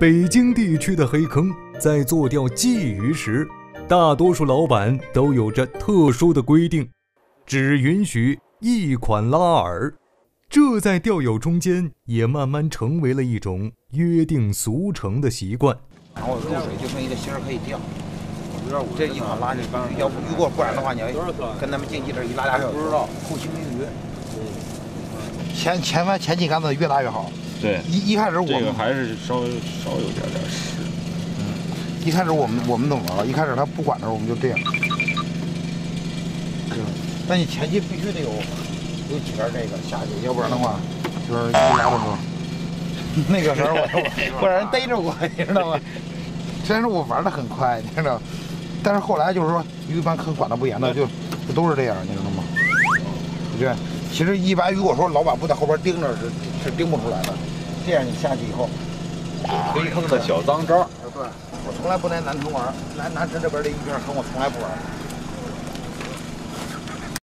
北京地区的黑坑在做钓鲫鱼时，大多数老板都有着特殊的规定，只允许一款拉饵。这在钓友中间也慢慢成为了一种约定俗成的习惯。然后入水就剩一个芯儿可以钓，这一款拉你，要不如果不然的话，你要跟咱们竞技这一拉俩小时，不知道后期没鱼。前前翻前几杆子越大越好。对，一一开始我这个还是稍微稍有点点湿。嗯，一开始我们我们怎么了？一开始他不管的时候，我们就这样。但你前期必须得有有几根这个下去，要不然的话，就是一拉不住。那个时候我 我让人逮着我，你知道吗？虽然说我玩的很快，你知道，但是后来就是说一般坑管的不严的，就就都是这样，你知道吗？对，其实一般如果说老板不在后边盯着，是是盯不出来的。这样你下去以后，黑坑的小脏招。对，我从来不来南城玩，来南城这边这一片坑我从来不玩。